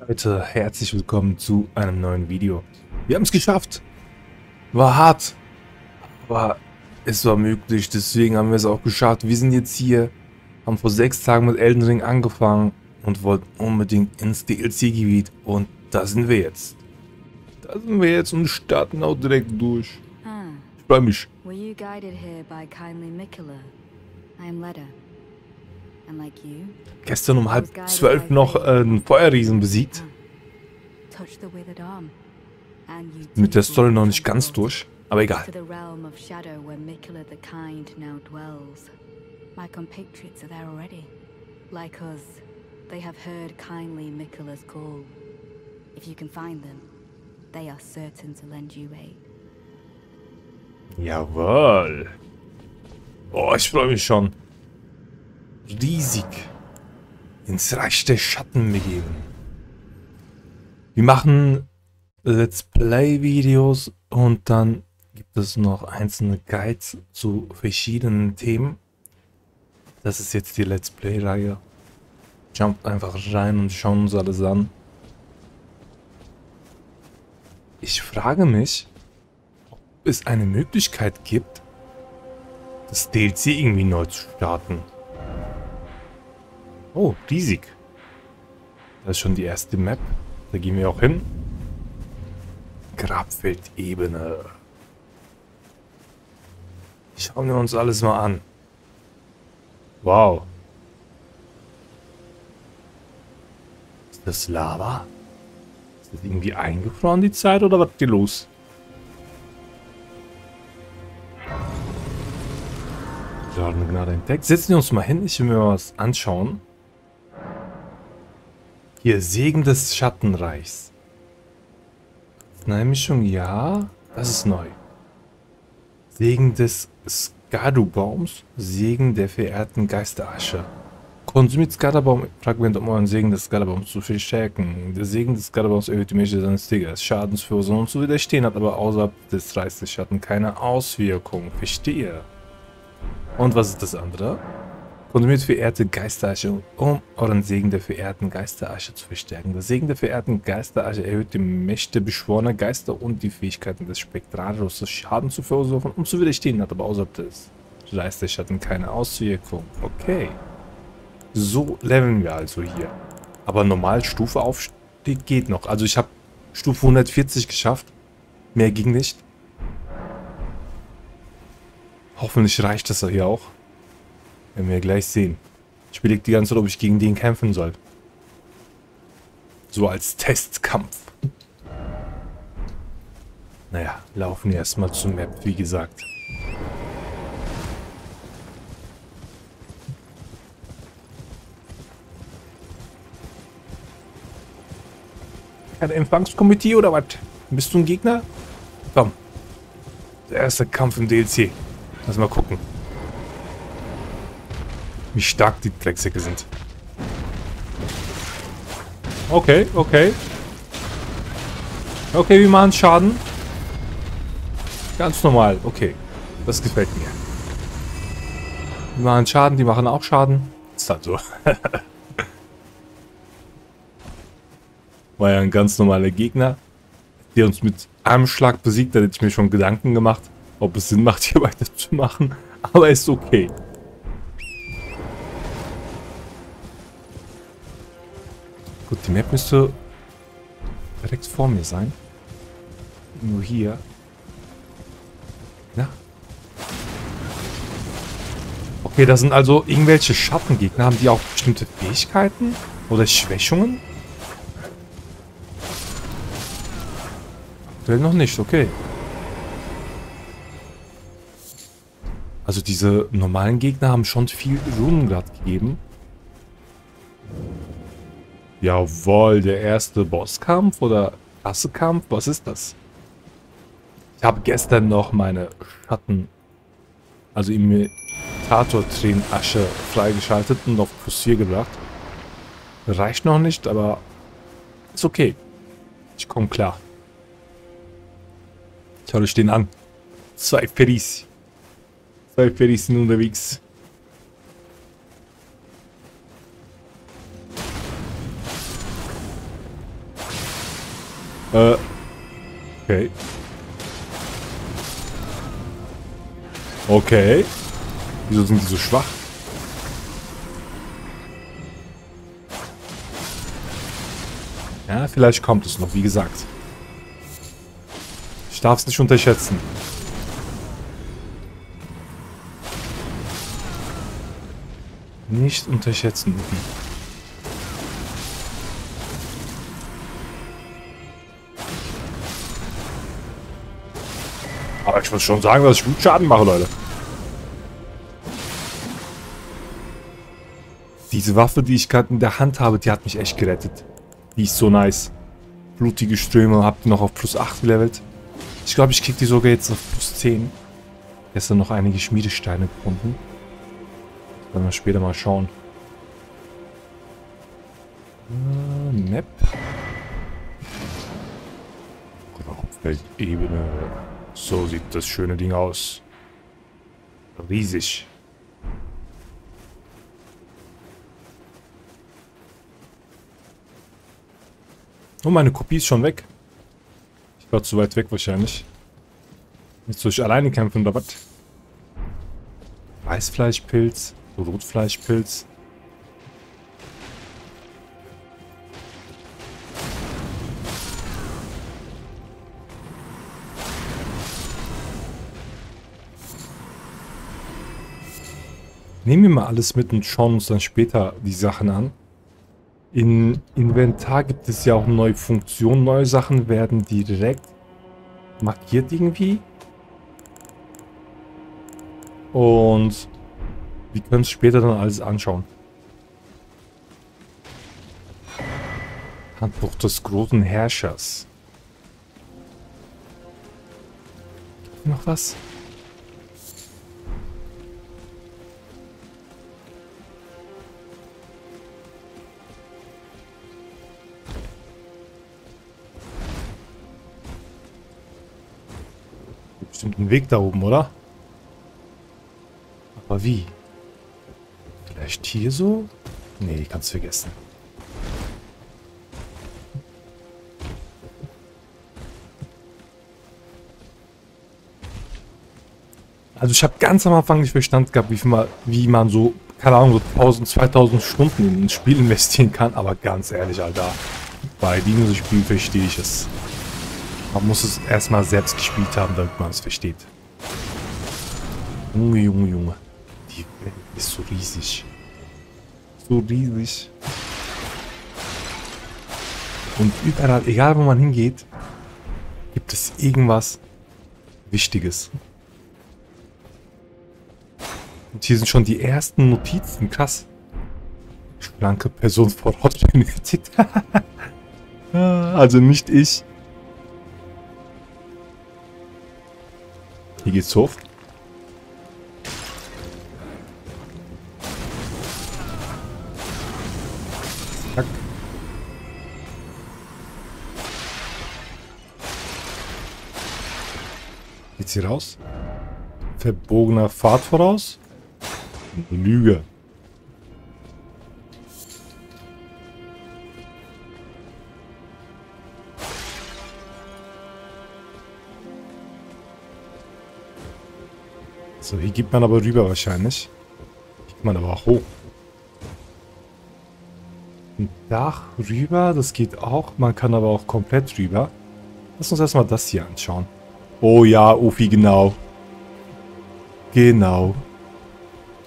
Leute, herzlich willkommen zu einem neuen Video. Wir haben es geschafft. War hart, aber es war möglich, deswegen haben wir es auch geschafft. Wir sind jetzt hier, haben vor sechs Tagen mit Elden Ring angefangen und wollten unbedingt ins DLC-Gebiet und da sind wir jetzt. Da sind wir jetzt und starten auch direkt durch. Ah, Ich freue mich. were you guided here by kindly Mikula? I am Leda. Gestern um halb zwölf noch äh, einen Feuerriesen besiegt. Mit der Story noch nicht ganz durch, aber egal. My compatriots are there already. Like us, they have heard kindly Mikula's call. If you can find them, they are certain to lend you aid. Jawohl. Oh, ich freue mich schon. Riesig. Ins Reich der Schatten begeben. Wir machen Let's Play Videos und dann gibt es noch einzelne Guides zu verschiedenen Themen. Das ist jetzt die Let's Play Reihe. Jumpt einfach rein und schauen uns alles an. Ich frage mich, es eine Möglichkeit gibt, das DLC irgendwie neu zu starten. Oh, riesig. Das ist schon die erste Map. Da gehen wir auch hin. Grabfeldebene. Schauen wir uns alles mal an. Wow. Ist das Lava? Ist das irgendwie eingefroren die Zeit oder was ist hier los? Gnade entdeckt. Setzen wir uns mal hin, ich will mir was anschauen. Hier, Segen des Schattenreichs. Arzneimischung, ja. Das ist neu. Segen des Skadu-Baums. Segen der verehrten Geisterasche. Konsumiert Skadabaum-Fragment, um euren Segen des Skadabaums zu verstärken. Der Segen des Skadabaums erhöht die Mächte seines Tigers. Schadensverursachen zu widerstehen, hat aber außerhalb des Reichs des Schatten keine Auswirkung. Verstehe. Und was ist das andere? Konsumiert verehrte Geisterasche, um euren Segen der verehrten Geisterasche zu verstärken. Der Segen der verehrten Geisterasche erhöht die Mächte beschworener Geister und die Fähigkeiten des Spektralus, Schaden zu verursachen und zu widerstehen, hat aber außerhalb des Reichs der Schatten keine Auswirkung. Okay. So leveln wir also hier. Aber normal Stufe Aufstieg geht noch. Also ich habe Stufe 140 geschafft. Mehr ging nicht. Hoffentlich reicht das hier auch. Werden wir gleich sehen. Ich überlege die ganze Zeit, ob ich gegen den kämpfen soll. So als Testkampf. Naja, laufen wir erstmal zur Map, wie gesagt. Kein Empfangskomitee oder was? Bist du ein Gegner? Komm. Der erste Kampf im DLC. Lass mal gucken. Wie stark die Drecksäcke sind. Okay, okay. Okay, wir machen Schaden. Ganz normal, okay. Das gefällt mir. Wir machen Schaden, die machen auch Schaden. Ist halt so. War ja ein ganz normaler Gegner, der uns mit einem Schlag besiegt. Da hätte ich mir schon Gedanken gemacht, ob es Sinn macht, hier weiterzumachen. Aber ist okay. Die Map müsste direkt vor mir sein. Nur hier. Ja. Okay, das sind also irgendwelche Schattengegner. Haben die auch bestimmte Fähigkeiten? Oder Schwächungen? Aktuell noch nicht, okay. Also diese normalen Gegner haben schon viel Runengrad gegeben. Jawohl, der erste Bosskampf oder Klassekampf, was ist das? Ich habe gestern noch meine Schatten, also Imitator-Tränen Asche freigeschaltet und auf plus 4 gebracht. Reicht noch nicht, aber ist okay. Ich komme klar. Schau dich den an. Zwei Ferris. Zwei Ferris sind unterwegs. Äh. Okay. Okay. Wieso sind die so schwach? Ja, vielleicht kommt es noch, wie gesagt. Ich darf es nicht unterschätzen. Nicht unterschätzen, ich muss schon sagen, dass ich gut Schaden mache, Leute. Diese Waffe, die ich gerade in der Hand habe, die hat mich echt gerettet. Die ist so nice. Blutige Ströme, hab die noch auf plus 8 gelevelt. Ich glaube, ich krieg die sogar jetzt auf plus 10. Gestern noch einige Schmiedesteine gefunden. Werden wir später mal schauen. Äh, Map. Hauptfeldebene. So sieht das schöne Ding aus. Riesig. Oh, meine Kopie ist schon weg. Ich war zu weit weg wahrscheinlich. Jetzt soll ich alleine kämpfen oder was? Weißfleischpilz, Rotfleischpilz. Nehmen wir mal alles mit und schauen uns dann später die Sachen an. In Inventar gibt es ja auch neue Funktionen. Neue Sachen werden direkt markiert irgendwie. Und wir können es später dann alles anschauen. Handbuch des großen Herrschers. Noch was? Bestimmt ein Weg da oben, oder? Aber wie? Vielleicht hier so? Nee, kannst vergessen. Also ich habe ganz am Anfang nicht verstanden gehabt, wie, mal, wie man so, keine Ahnung, so 1000, 2000 Stunden in ein Spiel investieren kann. Aber ganz ehrlich, Alter, bei diesem Spiel verstehe ich es. Man muss es erstmal selbst gespielt haben, damit man es versteht. Junge, Junge, Junge. Die Welt ist so riesig. So riesig. Und überall, egal wo man hingeht, gibt es irgendwas Wichtiges. Und hier sind schon die ersten Notizen. Krass. Schlanke Person vor Ort benötigt. also nicht ich. Hier geht's hoch. Zack. Geht's hier raus? Verbogener Pfad voraus? Lüge. So, hier geht man aber rüber wahrscheinlich. Geht man aber auch hoch. Ein Dach rüber, das geht auch. Man kann aber auch komplett rüber. Lass uns erstmal das hier anschauen. Oh ja, Ufi, genau. Genau.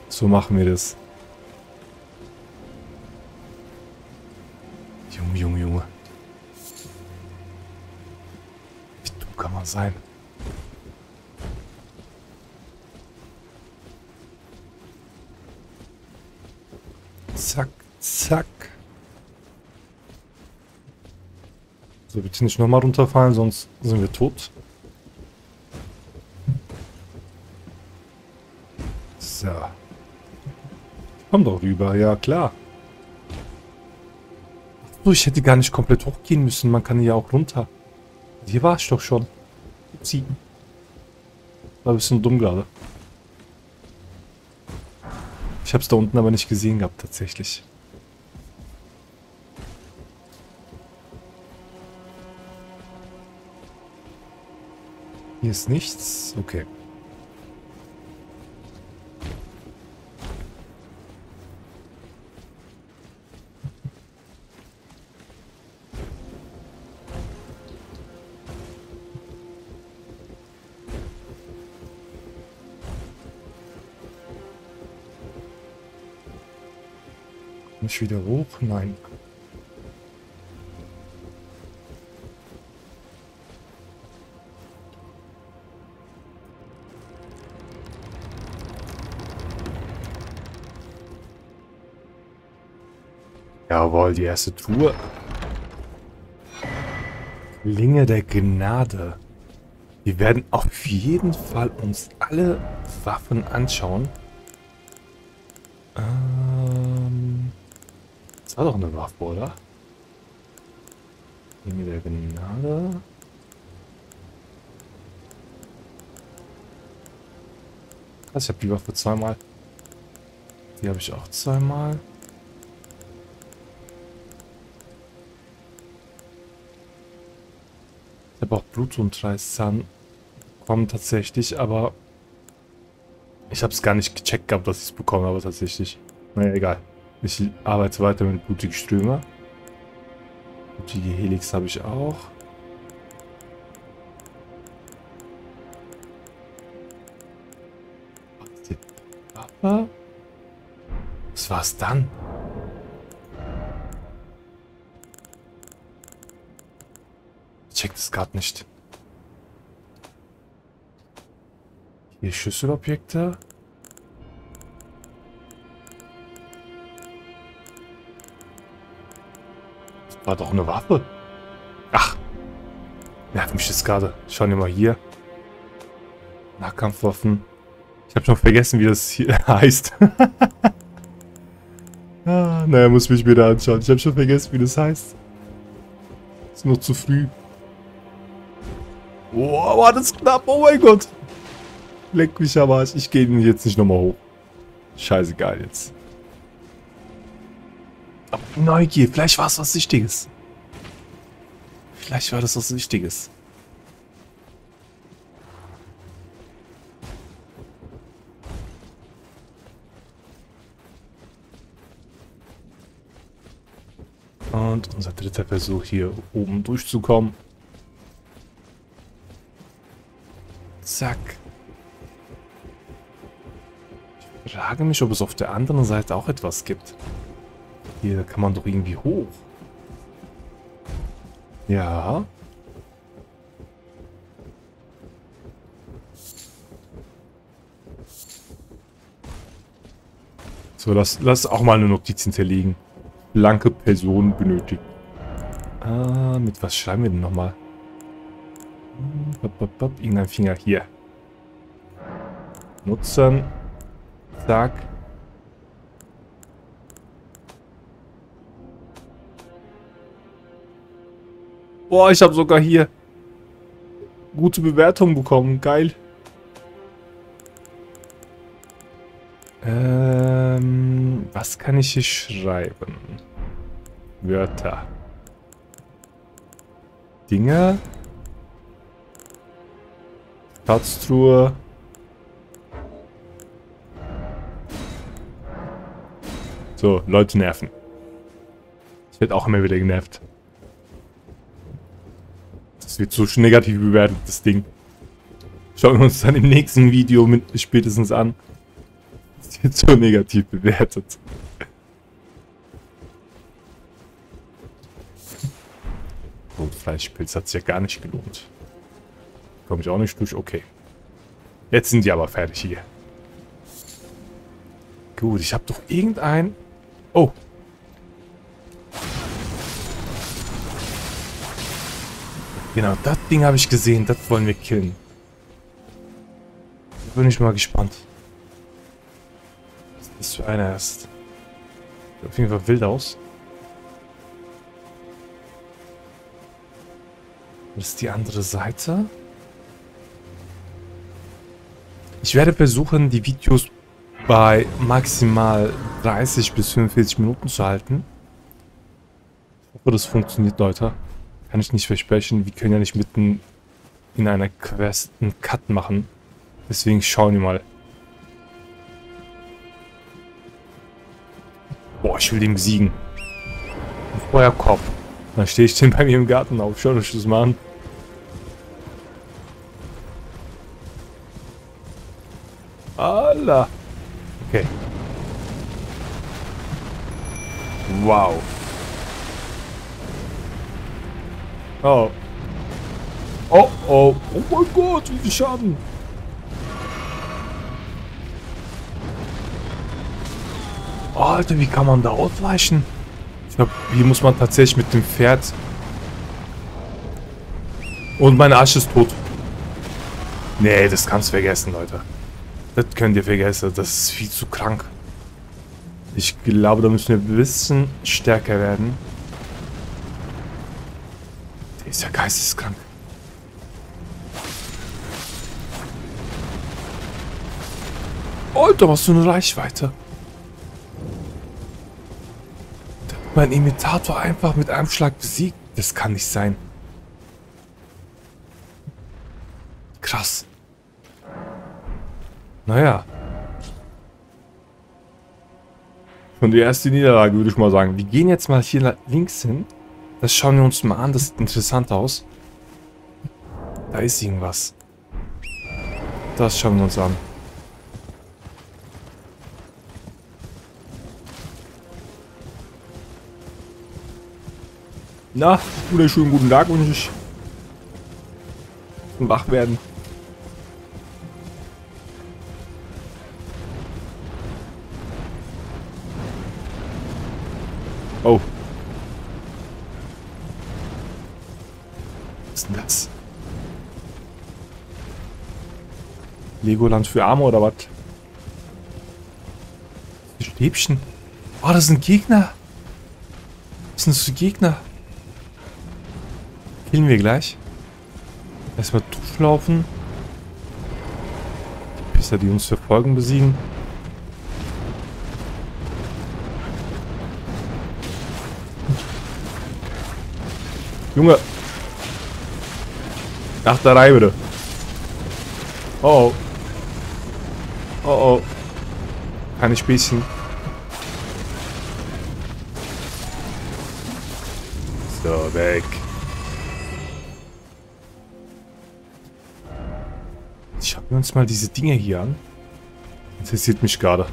So machen wir das. Junge, Junge, Junge. Wie dumm kann man sein? Zack, zack. So, bitte nicht nochmal runterfallen, sonst sind wir tot. So. Komm doch rüber, ja klar. So, ich hätte gar nicht komplett hochgehen müssen. Man kann ja auch runter. Hier war ich doch schon. Upsi. War ein bisschen dumm gerade. Ich habe es da unten aber nicht gesehen gehabt, tatsächlich. Hier ist nichts. Okay. Nicht wieder hoch? Nein. Jawohl, die erste Tour. Klinge der Gnade. Wir werden auf jeden Fall uns alle Waffen anschauen. War doch eine Waffe, oder? Klinge der Gnade. Also ich habe die Waffe zweimal. Die habe ich auch zweimal. Ich habe auch Blut und Reißzahn bekommen tatsächlich, aber ich habe es gar nicht gecheckt gehabt, dass ich es bekommen habe tatsächlich. Naja, egal. Ich arbeite weiter mit blutigen Strömer. Blutige Helix habe ich auch. Was war's dann? check das gerade nicht. Hier Schlüsselobjekte. War doch eine Waffe. Ach. Nervt mich das gerade. Schauen wir mal hier. Nahkampfwaffen. Ich habe schon vergessen, wie das hier heißt. ah, naja, muss mich wieder anschauen. Ich habe schon vergessen, wie das heißt. Ist noch zu früh. Oh, war das knapp. Oh mein Gott. Leck mich am Arsch. Ich gehe jetzt nicht nochmal hoch. Scheißegal jetzt. Aber Neugier. Vielleicht war es was Wichtiges. Vielleicht war das was Wichtiges. Und unser dritter Versuch hier oben durchzukommen. Zack. Ich frage mich, ob es auf der anderen Seite auch etwas gibt. Hier kann man doch irgendwie hoch. Ja. So, lass, lass auch mal eine Notiz hinterlegen. Blanke Person benötigt. Ah, mit was schreiben wir denn nochmal? Irgendein Finger hier. Nutzen. Zack. Boah, ich habe sogar hier gute Bewertung bekommen. Geil. Ähm, was kann ich hier schreiben? Wörter. Dinge. Schatztruhe. So, Leute nerven. Ich werde auch immer wieder genervt. Das wird so negativ bewertet, das Ding. Schauen wir uns dann im nächsten Video mit spätestens an. Das wird so negativ bewertet. Rotfleischpilz hat es ja gar nicht gelohnt. Komme ich auch nicht durch? Okay. Jetzt sind die aber fertig hier. Gut, ich habe doch irgendein... Oh. Genau, das Ding habe ich gesehen. Das wollen wir killen. Da bin ich mal gespannt. Was das für einer ist. Sieht auf jeden Fall wild aus. Das ist die andere Seite. Ich werde versuchen, die Videos bei maximal 30 bis 45 Minuten zu halten. Ich hoffe, das funktioniert, Leute. Kann ich nicht versprechen. Wir können ja nicht mitten in einer Quest einen Cut machen. Deswegen schauen wir mal. Boah, ich will den besiegen. Feuerkopf. Dann stehe ich den bei mir im Garten auf. Schaut euch das mal an. Allah. Okay. Wow. Oh. Oh, oh. Oh mein Gott, wie viel Schaden. Alter, wie kann man da ausweichen? Ich glaube, hier muss man tatsächlich mit dem Pferd... Und meine Asche ist tot. Nee, das kannst du vergessen, Leute. Das könnt ihr vergessen. Das ist viel zu krank. Ich glaube, da müssen wir ein bisschen stärker werden. Ist ja geisteskrank. Alter, was für eine Reichweite. Mein Imitator einfach mit einem Schlag besiegt. Das kann nicht sein. Krass. Naja. Schon die erste Niederlage, würde ich mal sagen. Wir gehen jetzt mal hier links hin. Das schauen wir uns mal an. Das sieht interessant aus. Da ist irgendwas. Das schauen wir uns an. Na, wunderschönen guten Tag und ich wach werden. Denn das? Legoland für Arme oder was? Stäbchen. Oh, das sind Gegner. Was sind das für Gegner? Killen wir gleich. Erstmal durchlaufen. Die Pisser, die uns verfolgen, besiegen. Junge. Nach der Reihe bitte. Oh oh. Oh oh. Keine Späßchen. So, weg. Schauen wir uns mal diese Dinge hier an. Interessiert mich gerade.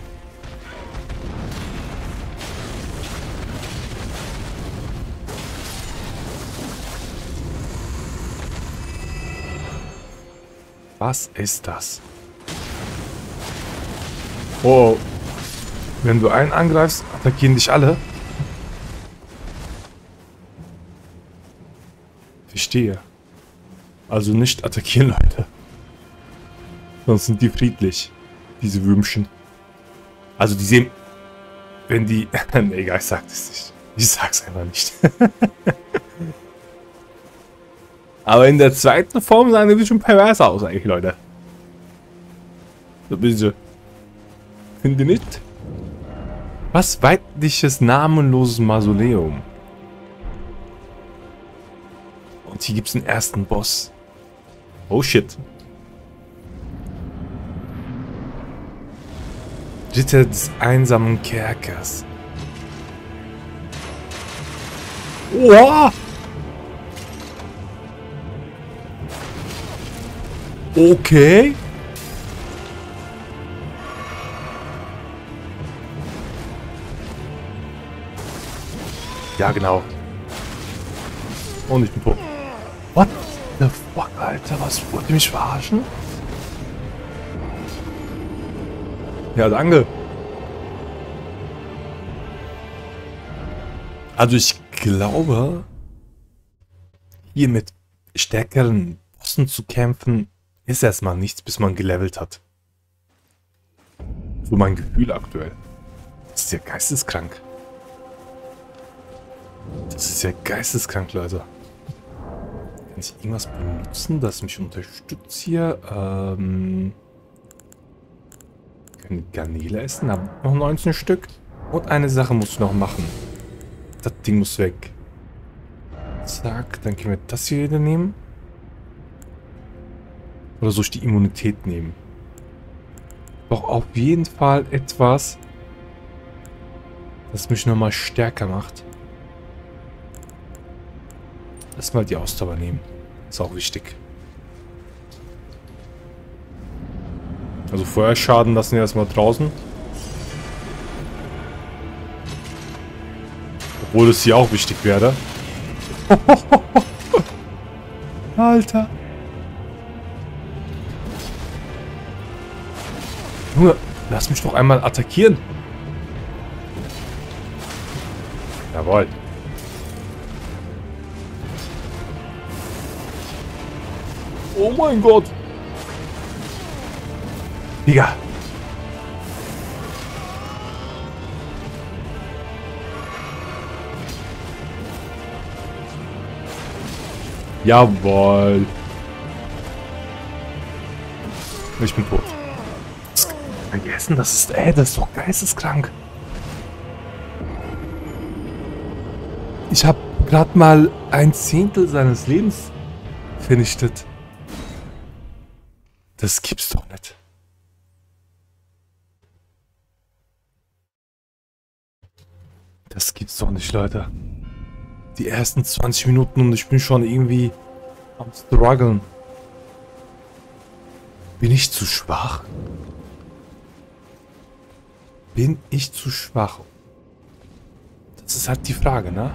Was ist das? Oh. Wenn du einen angreifst, attackieren dich alle. Verstehe. Also nicht attackieren, Leute. Sonst sind die friedlich. Diese Würmchen. Also die sehen... Wenn die... nee, egal, ich sag das nicht. Ich sag's einfach nicht. Aber in der zweiten Form sahen die schon pervers aus eigentlich, Leute. So bisschen. Finde nicht? Was weidliches, namenloses Mausoleum. Und hier gibt es einen ersten Boss. Oh shit. Ritter des einsamen Kerkers. Oha! Okay. Ja, genau. Und ich bin tot. What the fuck, Alter? Was? Wollt ihr mich verarschen? Ja, danke. Also ich glaube, hier mit stärkeren Bossen zu kämpfen, ist erstmal nichts, bis man gelevelt hat. So mein Gefühl aktuell. Das ist ja geisteskrank. Das ist ja geisteskrank, Leute. Kann ich irgendwas benutzen, das mich unterstützt hier? Ähm... Kann Garnele essen? Hab noch 19 Stück. Und eine Sache muss ich noch machen. Das Ding muss weg. Zack, dann können wir das hier wieder nehmen. Oder soll ich die Immunität nehmen? Doch auf jeden Fall etwas, das mich nochmal stärker macht. Erstmal die Ausdauer nehmen. Ist auch wichtig. Also Feuerschaden lassen wir erstmal draußen. Obwohl es hier auch wichtig wäre. Alter. Junge, lass mich doch einmal attackieren. Jawohl. Oh mein Gott. Digga. Jawohl. Ich bin tot. Vergessen, das ist, ey, das ist doch geisteskrank. Ich habe gerade mal ein Zehntel seines Lebens vernichtet. Das gibt's doch nicht. Das gibt's doch nicht, Leute. Die ersten 20 Minuten und ich bin schon irgendwie am struggeln. Bin ich zu schwach? Bin ich zu schwach? Das ist halt die Frage, ne?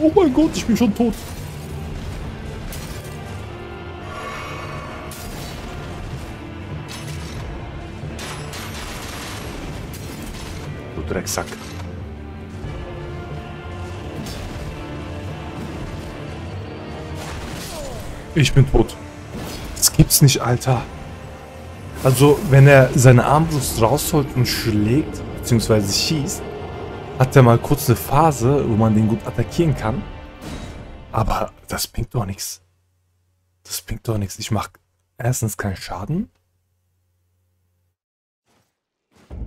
Oh mein Gott, ich bin schon tot. Du Drecksack. Ich bin tot. Das gibt's nicht, Alter. Also, wenn er seine Armbrust rausholt und schlägt, beziehungsweise schießt, hat er mal kurz eine Phase, wo man den gut attackieren kann. Aber das bringt doch nichts. Das bringt doch nichts. Ich mache erstens keinen Schaden.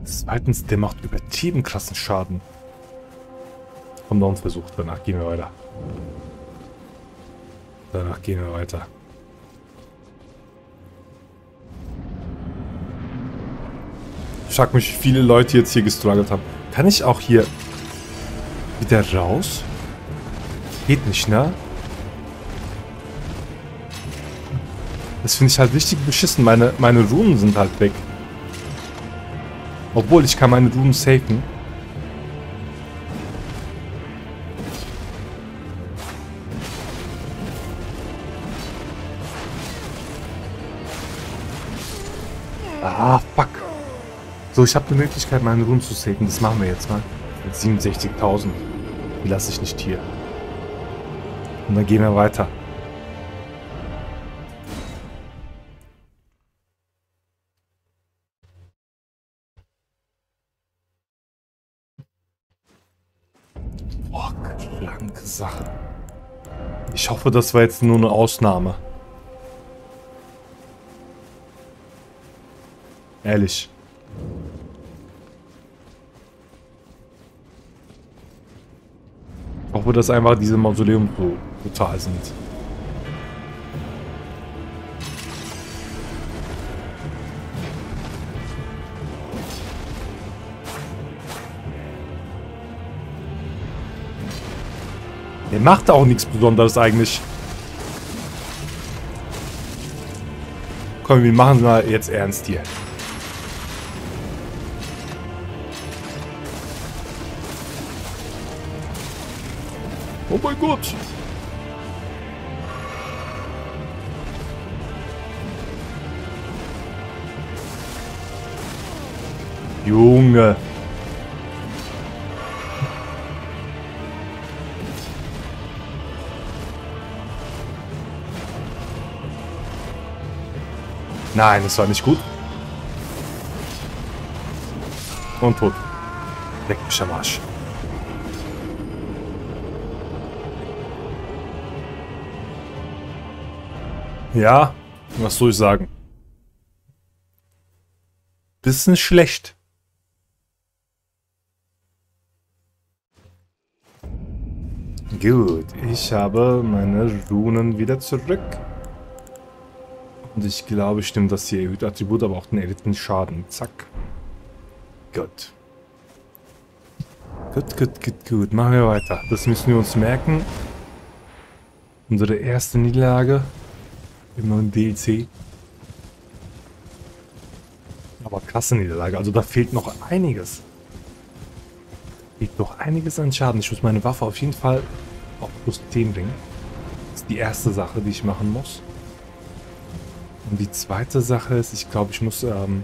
Zweitens, der macht übertrieben krassen Schaden. Haben wir uns versucht, danach gehen wir weiter. Danach gehen wir weiter. Ich frag mich, wie viele Leute jetzt hier gestruggelt haben. Kann ich auch hier wieder raus? Geht nicht, ne? Das finde ich halt richtig beschissen. Meine, meine Runen sind halt weg. Obwohl, ich kann meine Runen safen. So, ich habe die Möglichkeit, meine Runen zu safen. Das machen wir jetzt mal. Mit 67.000. Die lasse ich nicht hier. Und dann gehen wir weiter. Boah, kranke Sache. Ich hoffe, das war jetzt nur eine Ausnahme. Ehrlich. Ich hoffe, dass einfach diese Mausoleum so brutal sind. Der macht auch nichts Besonderes eigentlich. Komm, wir machen mal jetzt ernst hier. Mein Gott. Junge. Nein, das war nicht gut. Und tot. Leck mich am Arsch. Ja, was soll ich sagen? Bisschen schlecht. Gut, ich habe meine Runen wieder zurück. Und ich glaube, stimmt, das hier erhöht Attribut, aber auch den erhöhten Schaden. Zack. Gut. Gut, gut, gut, gut. Machen wir weiter. Das müssen wir uns merken. Unsere erste Niederlage im neuen DLC. Aber krasse Niederlage. Also da fehlt noch einiges. Fehlt noch einiges an Schaden. Ich muss meine Waffe auf jeden Fall auf plus 10 bringen. Das ist die erste Sache, die ich machen muss. Und die zweite Sache ist, ich glaube, ich muss... Ähm,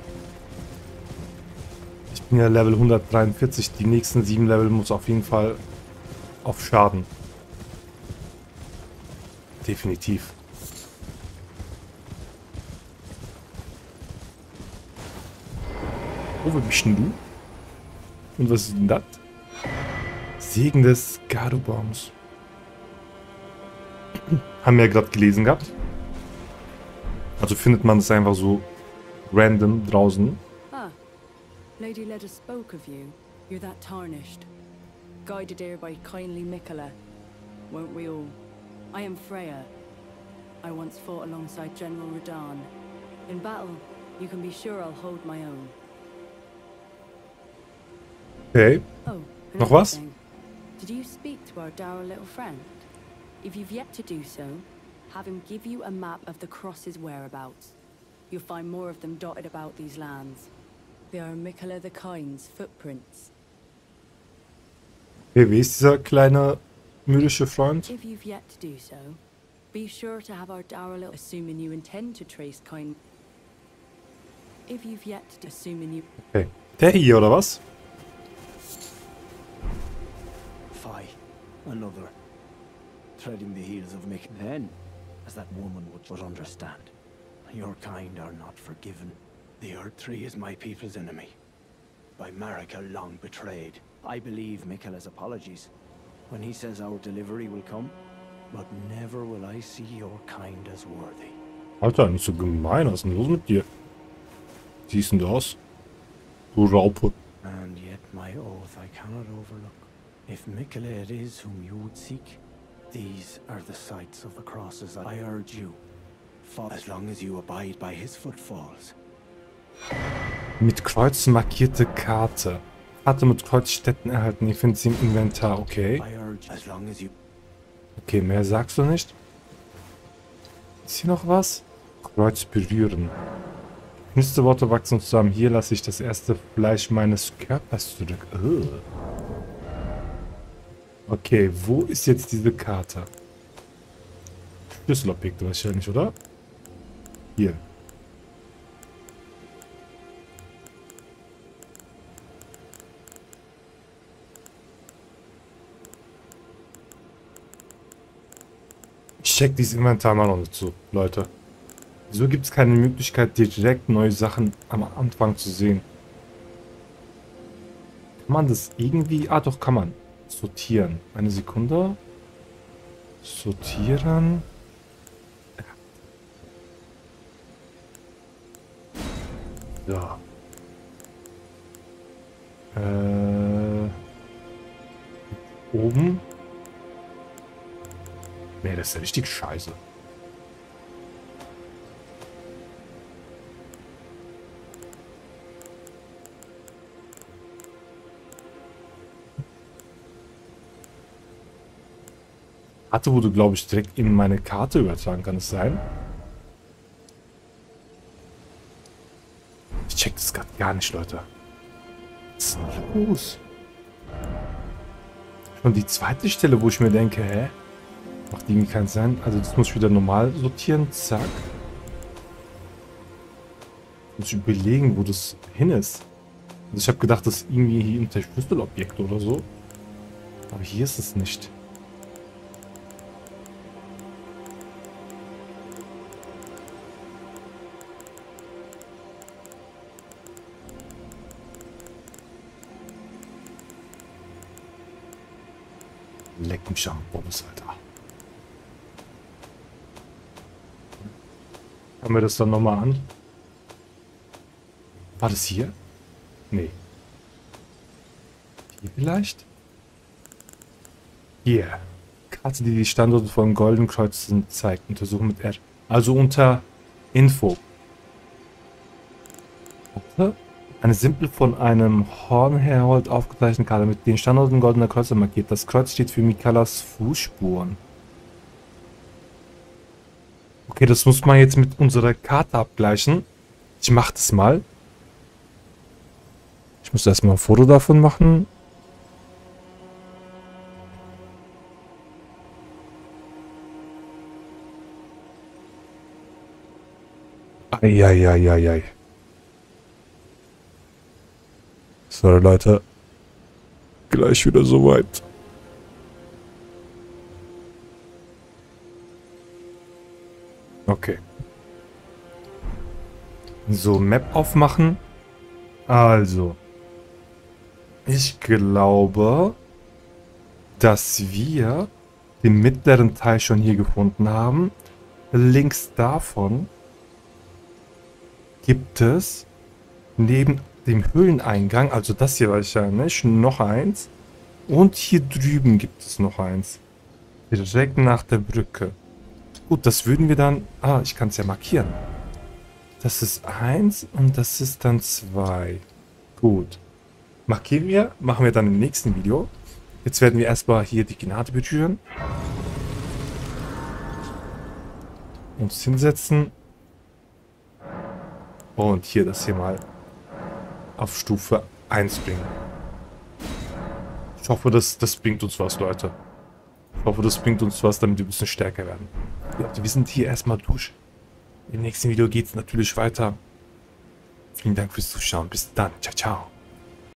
ich bin ja Level 143. Die nächsten sieben Level muss auf jeden Fall auf Schaden. Definitiv. Oh, wer bist denn du? Und was ist denn das? Segen des Gardobaums. Haben wir ja gerade gelesen gehabt. Also findet man es einfach so random draußen. Ah, Lady Leda spoke of you. You're that tarnished. Guided here by kindly Mikola. Weren't we all? I am Freya. I once fought alongside General Radan. In battle, you can be sure I'll hold my own. Okay. Oh, Noch was? Did you speak to our dour little friend? If you've yet to do so, have him give you a map of the Cross's whereabouts. You'll find more of them dotted about these lands. They are Mikola the Kind's footprints. Okay, wie ist dieser kleine mythische Freund? If you've yet to do so, be sure to have our dour little assuming you intend to trace kind. If you've yet to assuming you Okay. Der hier, oder was? Another. Treading the heels of Mick then, as that woman would but understand. Your kind are not forgiven. The Earth Tree is my people's enemy. By Marika long betrayed. I believe Mikkela's apologies when he says our delivery will come, but never will I see your kind as worthy. Alter, nicht so gemein. Was ist denn los mit dir? Siehst denn du aus? Du Raupe. And yet my oath I cannot overlook. If it is whom you would seek, these are the sites of the crosses I urge you. As long as you abide by his footfalls. Mit Kreuz markierte Karte. Karte mit Kreuzstätten erhalten. Ich finde sie im Inventar. Okay. Okay, mehr sagst du nicht. Ist hier noch was? Kreuz berühren. Nächste Worte wachsen zusammen. Hier lasse ich das erste Fleisch meines Körpers zurück. Ugh. Okay, wo ist jetzt diese Karte? Schlüsselobjekte wahrscheinlich, oder? Hier. Ich check dieses Inventar mal noch nicht zu, Leute. Wieso gibt es keine Möglichkeit, direkt neue Sachen am Anfang zu sehen? Kann man das irgendwie... Ah, doch, kann man. Sortieren. Eine Sekunde. Sortieren. Ja. Äh... Oben. Nee, das ist ja richtig scheiße. Karte wurde, glaube ich, direkt in meine Karte übertragen. Kann es sein? Ich check das gerade gar nicht, Leute. Was ist denn los? Schon die zweite Stelle, wo ich mir denke, hä? Macht irgendwie keinen Sinn. Also das muss ich wieder normal sortieren. Zack. Muss ich überlegen, wo das hin ist. Also ich habe gedacht, das ist irgendwie hier unter Schlüsselobjekt oder so. Aber hier ist es nicht. Bums, Alter. Haben wir das dann nochmal an? War das hier? Nee. Hier vielleicht? Hier. Karte, die die Standorte von Golden Kreuzen zeigt. Untersuchen mit R. Also unter Info. Eine simpel von einem Hornherold aufgezeichnete Karte mit den Standorten goldener Kreuze markiert. Das Kreuz steht für Mikalas Fußspuren. Okay, das muss man jetzt mit unserer Karte abgleichen. Ich mach das mal. Ich muss erstmal ein Foto davon machen. Eieieiei. So, Leute. Gleich wieder soweit. Okay. So, Map aufmachen. Also. Ich glaube, dass wir den mittleren Teil schon hier gefunden haben. Links davon gibt es neben dem Höhleneingang, also das hier wahrscheinlich, noch eins. Und hier drüben gibt es noch eins. Direkt nach der Brücke. Gut, das würden wir dann... Ah, ich kann es ja markieren. Das ist eins und das ist dann zwei. Gut. Markieren wir, machen wir dann im nächsten Video. Jetzt werden wir erstmal hier die Gnade berühren. Uns hinsetzen. Und hier das hier mal auf Stufe 1 bringen. Ich hoffe, das, das bringt uns was, Leute. Ich hoffe, das bringt uns was, damit wir ein bisschen stärker werden. Leute, wir sind hier erstmal durch. Im nächsten Video geht es natürlich weiter. Vielen Dank fürs Zuschauen. Bis dann. Ciao, ciao.